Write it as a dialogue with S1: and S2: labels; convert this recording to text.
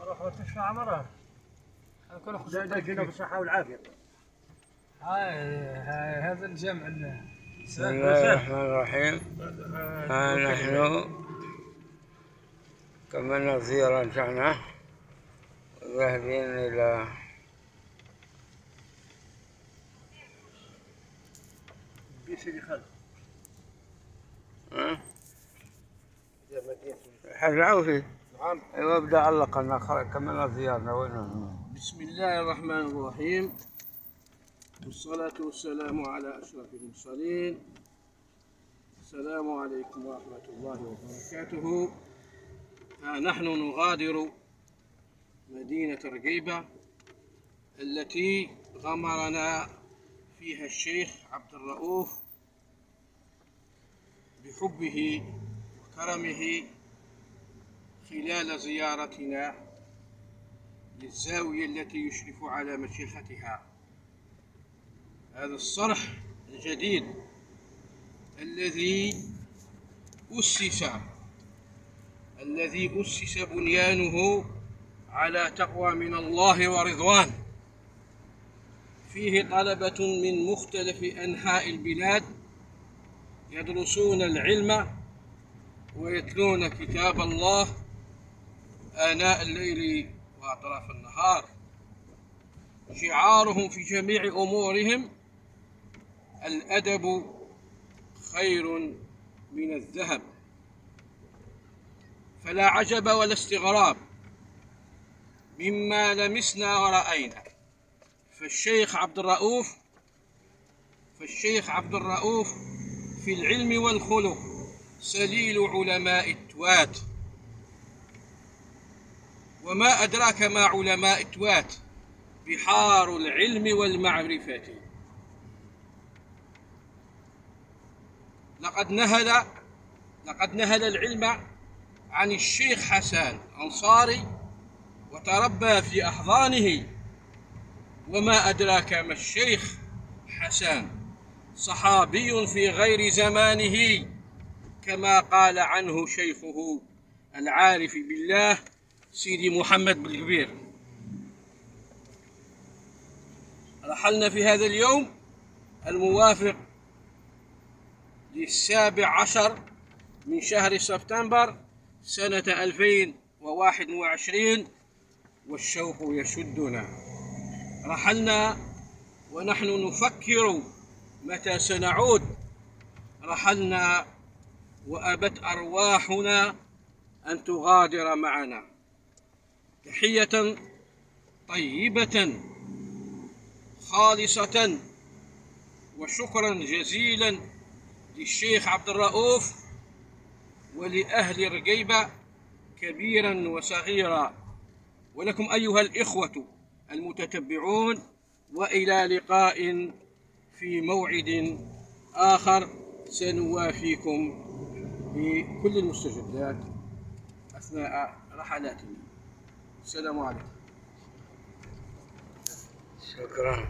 S1: أروح مستشفى عمره كل
S2: لا جينا بالصحة والعافية.
S1: هاي هاي هذا الجمع ال-
S3: بسم الله الرحمن الرحيم. ها نحن كملنا زيارة رجعنا ذاهبين إلى
S2: سيدي خالد.
S3: حاج عوفي.
S2: نعم
S3: أيوه أبدأ علق خلاص كملنا زيارة وين
S2: بسم الله الرحمن الرحيم. والصلاة والسلام على أشرف المرسلين. السلام عليكم ورحمة الله وبركاته. ها نحن نغادر مدينة رقيبة التي غمرنا فيها الشيخ عبد الرؤوف بحبه وكرمه خلال زيارتنا للزاوية التي يشرف على مشيختها. هذا الصرح الجديد الذي أسس الذي أسس بنيانه على تقوى من الله ورضوان. فيه طلبة من مختلف أنحاء البلاد يدرسون العلم ويتلون كتاب الله آناء الليل وأطراف النهار. شعارهم في جميع أمورهم الأدب خير من الذهب. فلا عجب ولا استغراب مما لمسنا ورأينا. فالشيخ عبد الرؤوف فالشيخ عبد الرؤوف في العلم والخلق سليل علماء التوات. وما أدراك ما علماء التوات بحار العلم والمعرفة. لقد نهل لقد نهل العلم عن الشيخ حسان أنصاري وتربى في أحضانه. وما أدراك ما الشيخ حسان صحابي في غير زمانه كما قال عنه شيخه العارف بالله سيدي محمد بالكبير. رحلنا في هذا اليوم الموافق للسابع عشر من شهر سبتمبر سنة 2021 والشوق يشدنا. رحلنا ونحن نفكر متى سنعود. رحلنا وأبت أرواحنا أن تغادر معنا. تحية طيبة خالصة وشكرا جزيلا للشيخ عبد الرؤوف ولأهل رقيبة كبيرا وصغيرا. ولكم أيها الإخوة المتتبعون وإلى لقاء في موعد آخر سنوافيكم بكل المستجدات أثناء رحلاتنا. السلام عليكم.
S3: شكرا.